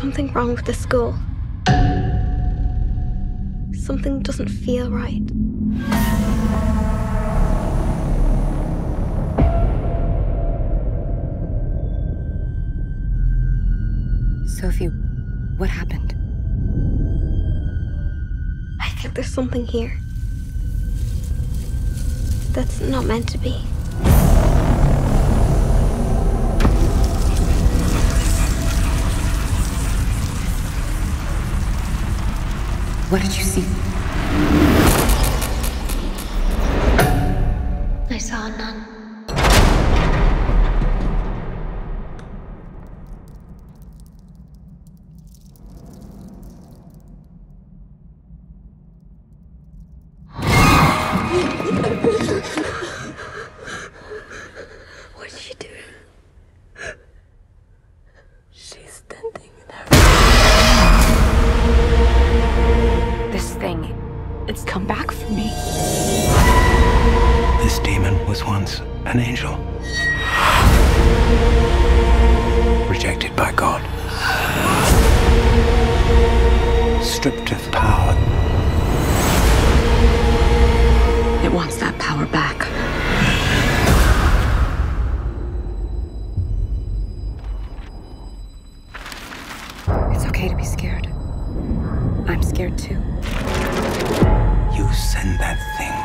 something wrong with the school. Something doesn't feel right. Sophie, what happened? I think there's something here that's not meant to be. What did you see? I saw a nun. What's she doing? She's standing was once an angel. Rejected by God. Stripped of power. It wants that power back. It's okay to be scared. I'm scared too. You send that thing